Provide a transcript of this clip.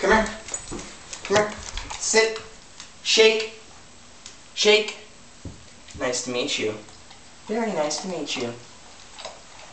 Come here. Come here. Sit. Shake. Shake. Nice to meet you. Very nice to meet you.